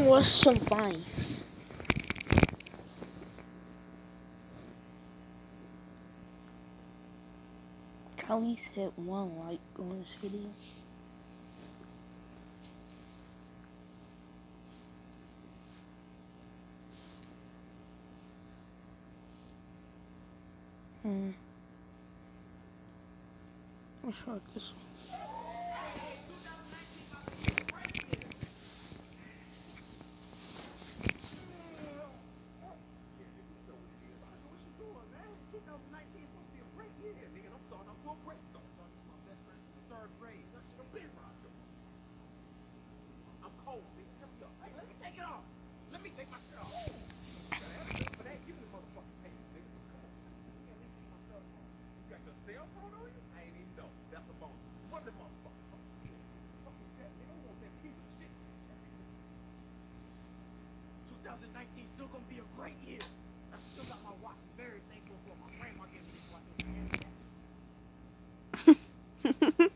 Nobody was survive. Can at least hit one like on this video? Hmm. Let's try this one. be a great year. I still got my watch. I'm very thankful for my grandma gave me this watch.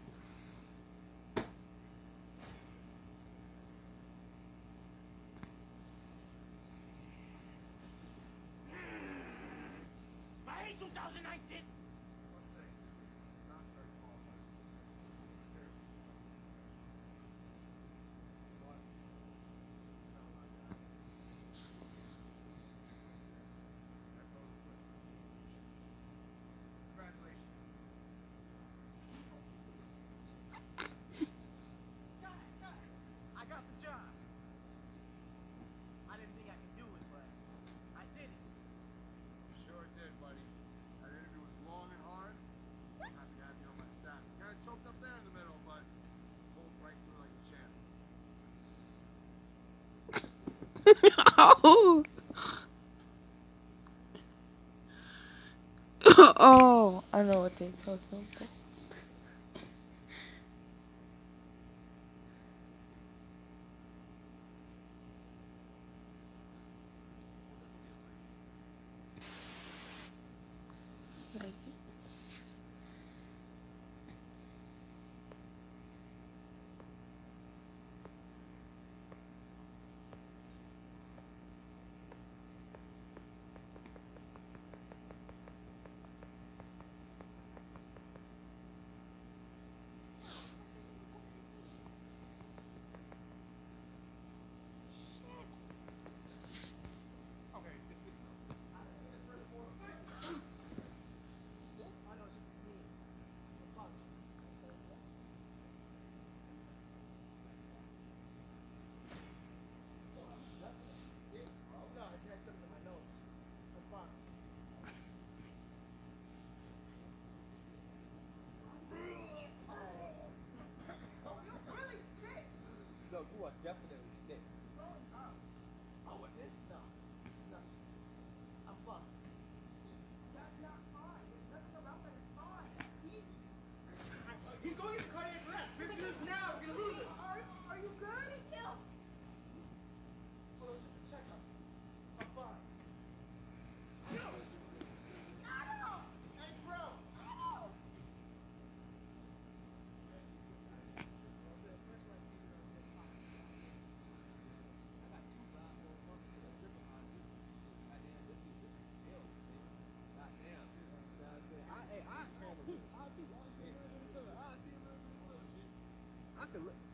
I hate 2019. oh. oh, I know what they're talking about. Yep, it is. the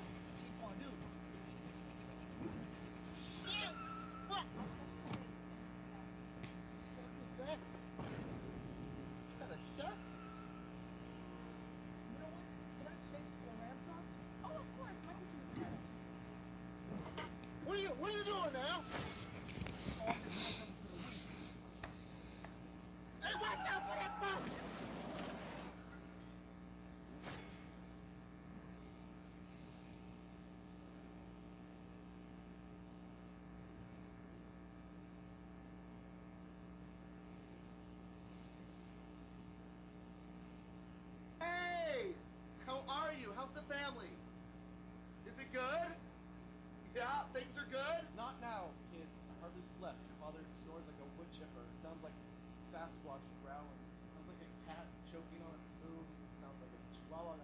What are you doing now? Hey, watch out for that monkey! Hey! How are you? How's the family? Is it good? good? Not now, kids. I hardly slept. Father snores like a wood chipper. Sounds like Sasquatch growling. Sounds like a cat choking on a spoon. Sounds like a chihuahua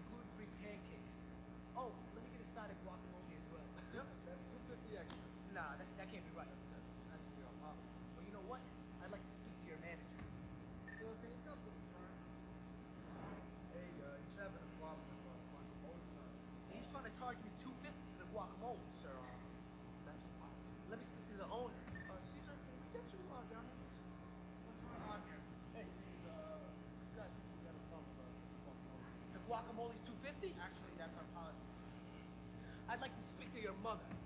conclude. mother.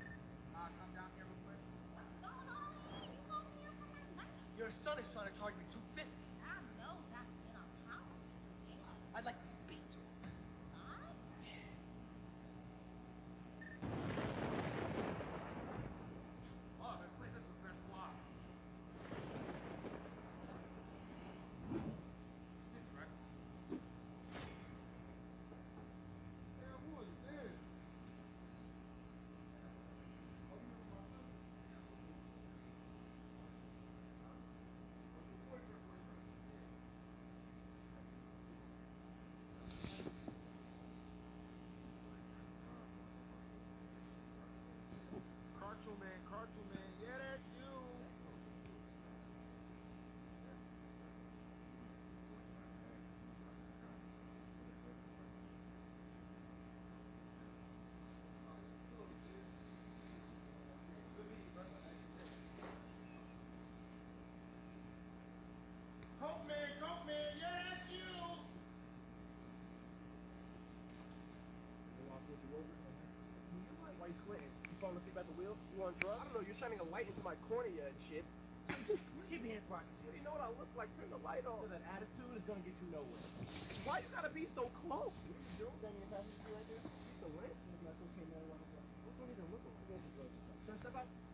falling asleep at the wheel? You on drugs? I don't know. You're shining a light into my cornea and shit. Keep me hands right. You know what I look like? Turn the light on. So that attitude is gonna get you nowhere. Why you gotta be so close? What are you doing? Standing in front of you right there? So what? Like, okay, man, what? Don't even look? Should I step out?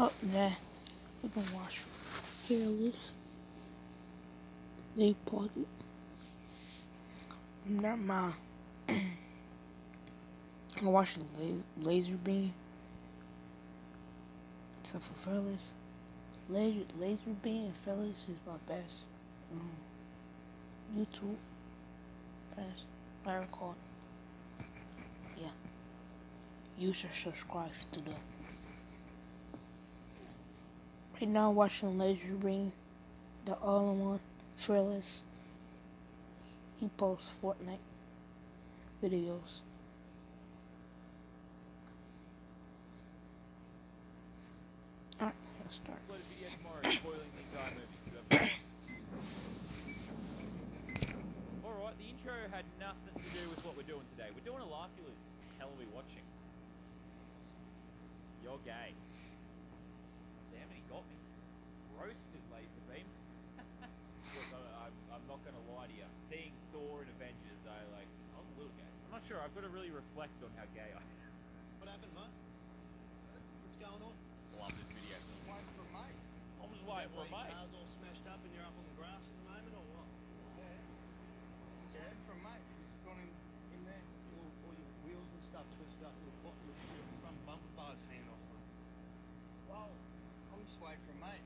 Oh, up there. I can watch series. They pause it. Not my. i'm gonna la LazarBeam. Except for Fellas. Laser, LazarBeam and Fellas is my best. YouTube. Best. I record. Yeah. You should subscribe to the Right now, I'm watching LazarBeam, the all-in-one Fearless. He posts Fortnite videos. Alright, let's start. upload a video tomorrow spoiling the entire movie. You have- Alright, the intro had nothing to do with what we're doing today. We're doing a Larkulus. Hell are we watching? You're gay. Damn it, he got me. Roasted LazarBeam. Look, I, I'm, I'm not gonna lie to you. Seeing Thor and Avengers, I like. I was a little gay. I'm not sure. I've got to really reflect on how gay I am. What happened, mate? What's going on? Love this video. Waiting for a mate. I'm just waiting for a mate. Car's all smashed up and you're up on the grass at the moment, or what? Yeah. Yeah, from mate. He's gone in, in there. All, all your wheels and stuff twisted up. Your, bo- your, your front bumper bars hanging off. Mate. Well, I'm just waiting for a mate.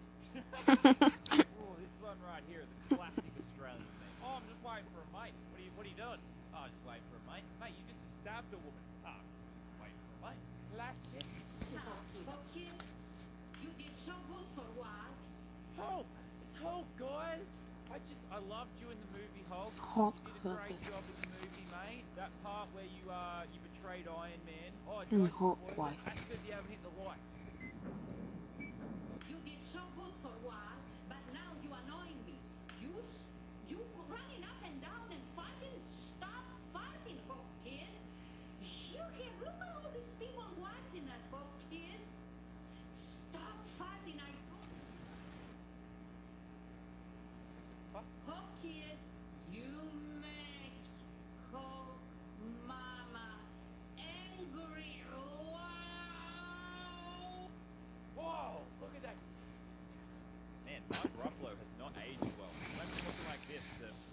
Oh, this one right here is a classic Australian thing. Oh, I'm just waiting for a mate. What are you What are you doing? Oh, just waiting for a mate. Mate, you just stabbed a woman. Oh, just waiting for a mate. Classic. Okay, you did so good for a while. Hulk. It's Hulk, guys. I just I loved you in the movie Hulk. Hulk, You did a great job in the movie, mate. That part where you uh you betrayed Iron Man. Oh, And did Hulk spoil wife. That's because you haven't hit the likes.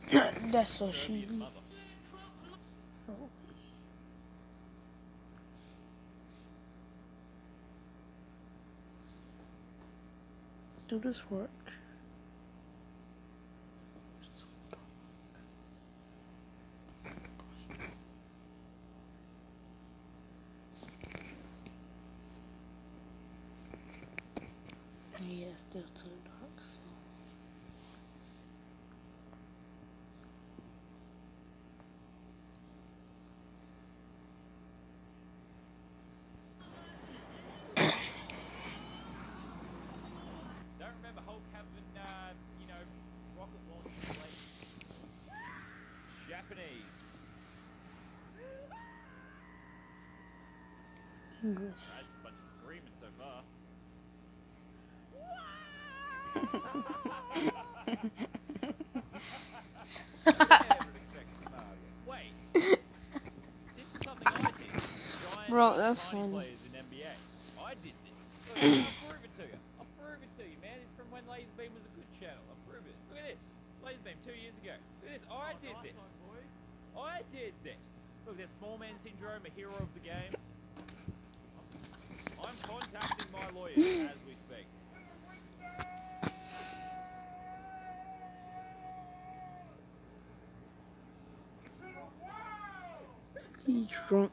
That's so. Oh. Do this work? Yeah, it's still too dark. So. Don't remember Hulk having, uh, you know, rocket plates. Japanese. English. That's just a bunch of screaming so far. Wait. This is something I did. Giant Bro, that's funny. In NBA. I did this. I'll prove it to you. I'll prove it to you, man. It's from when LazarBeam was a good channel. I'll prove it. Look at this. LazarBeam two years ago. Look at this. I did this. I did this. Look, there's Small Man Syndrome, a hero of the game. I'm contacting my lawyers as we speak. He's drunk.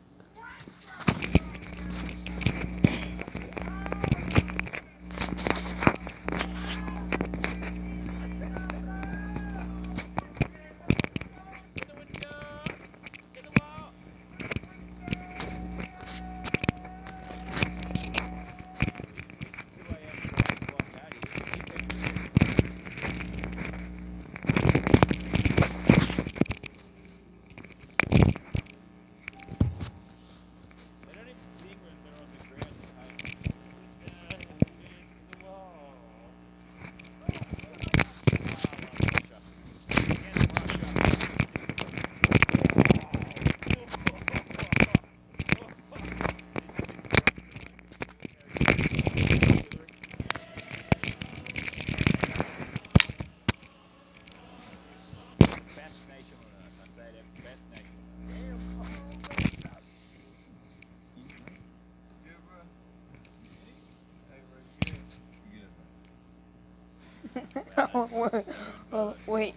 Get the window! Get the wall! wait,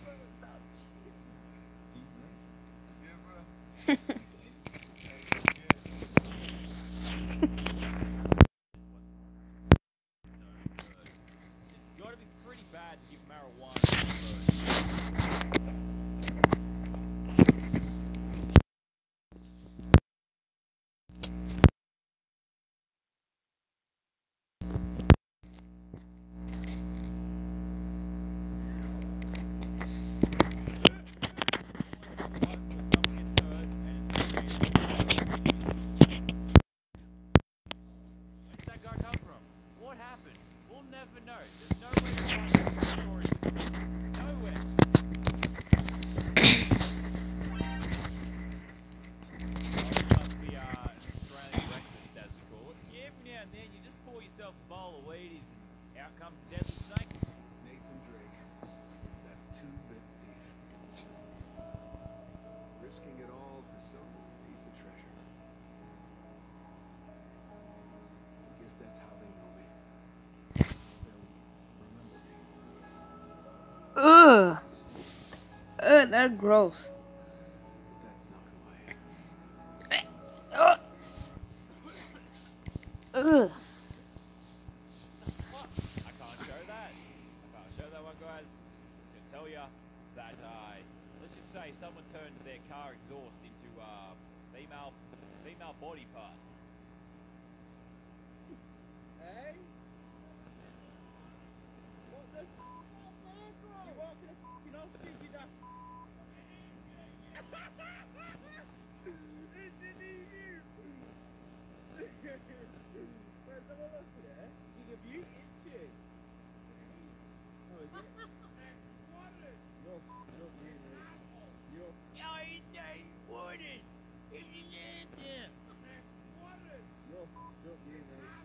uh, let's just say someone turned their car exhaust into, uh, female, female body part. Hey? What the f- You walking a you Isn't he you? Where's someone look at her? She's a beauty, isn't she? Oh, is it? You're f***ed up, you, mate. You're I ain't wooden. If you need them. You're f***ed up, you, mate.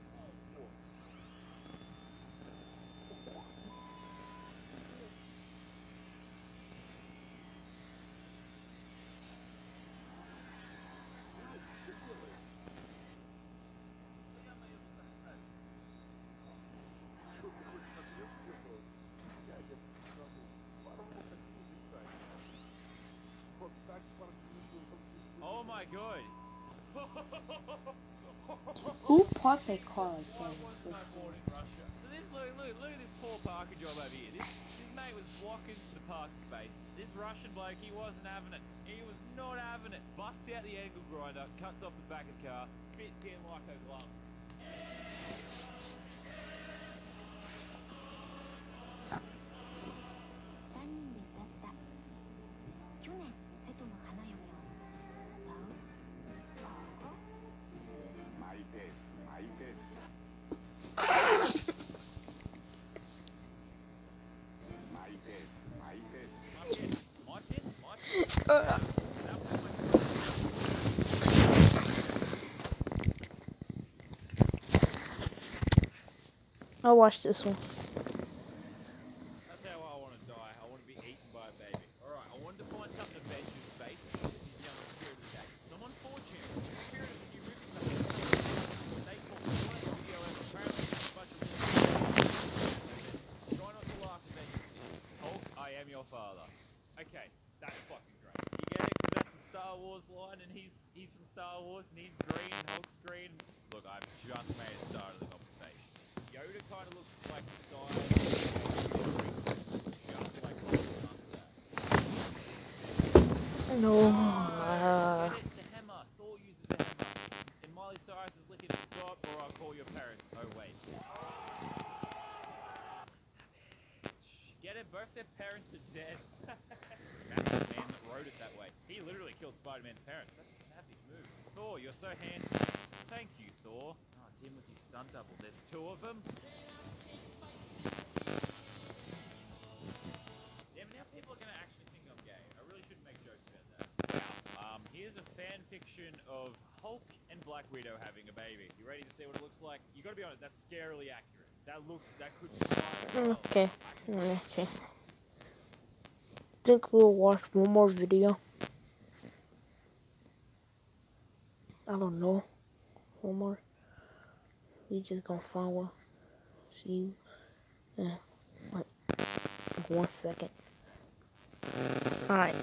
Oh my god. Who parked their car like that? So this look, look, look at this poor parking job over here. This this mate was blocking the parking space. This Russian bloke, he wasn't having it. He was not having it. Busts out the angle grinder, cuts off the back of the car, fits in like a glove. I'll watch this one. That's how I want to die. I want to be eaten by a baby. Alright, I wanted to find something to veg in this is the young spirit of the day. So I'm on 4chan. The spirit of the new ribbon so they call the worst video ever. Apparently a bunch of Try not to laugh at. Hulk, I am your father. Okay, that's fucking great. You get it? Because that's a Star Wars line and he's he's from Star Wars and he's green, Hulk's green. Look, I've just made a Starlink observation. Yoda kind of looks like the size just like Hulk's nutsack. No. Ah, Uh, get it? It's a hammer. Thor uses a hammer. And Miley Cyrus is licking his top, or I'll call your parents. Oh, wait. Savage. Get it? Both their parents are dead. That's the man that wrote it that way. He literally killed Spider-Man's parents. That's a savage move. Thor, you're so handsome. Thank you, Thor. Him with his stunt double. There's two of them. Yeah, now people are gonna actually think I'm gay. I really shouldn't make jokes about that. Um, here's a fan fiction of Hulk and Black Widow having a baby. You ready to see what it looks like? You gotta be honest, that's scarily accurate. That looks, that could be. Okay. Okay. Think we'll watch one more video. I don't know. One more we just gonna follow. See you. Uh, like one second. Alright,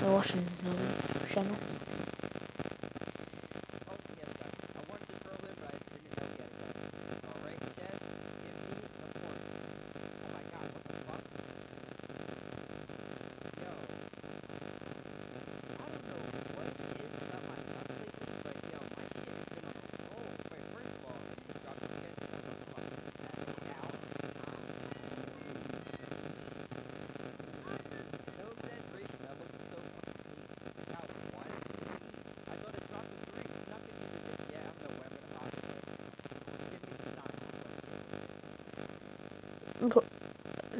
so watch another channel.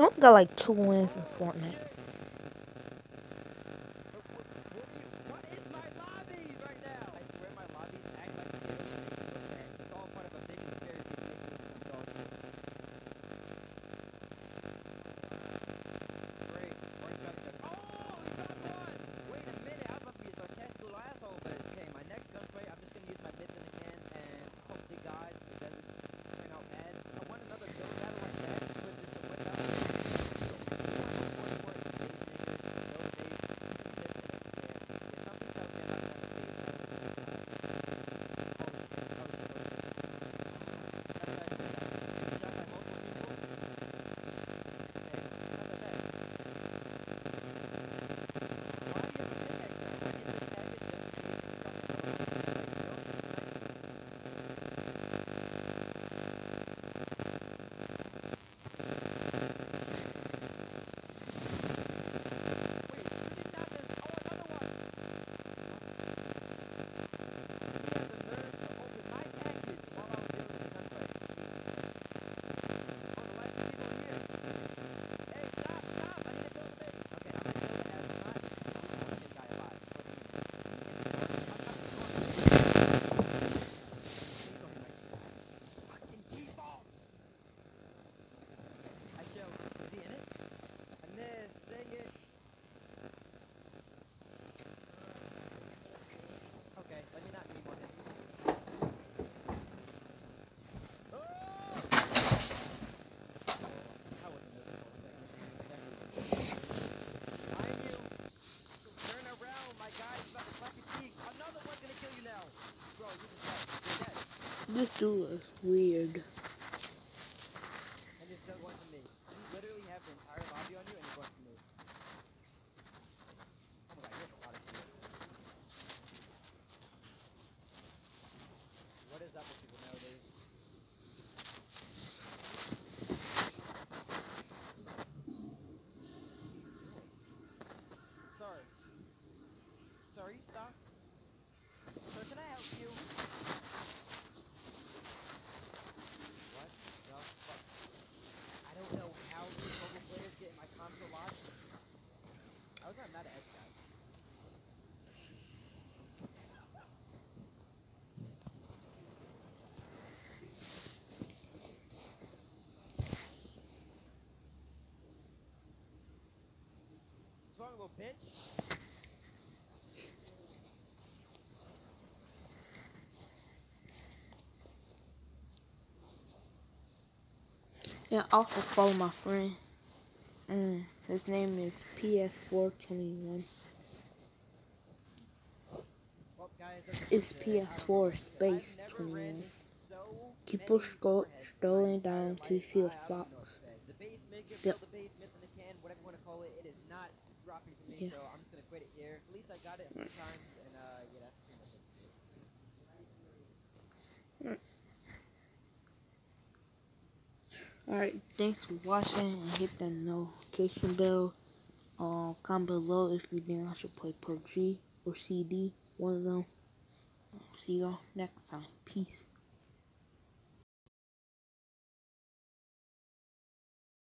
I got like two wins in Fortnite. This duel is weird. bitch. Yeah, also follow my friend. Mm, his name is PS421. It's PS4 Space 21. Keep push going stolen down to see a fox. yeah. so I'm just gonna quit it here. At least I got it a few right. times, and uh, yeah, that's pretty much it. Alright, All right, thanks for watching and hit that notification bell. Uh, comment below if you think I should play PUBG or CD, one of them. See y'all next time. Peace.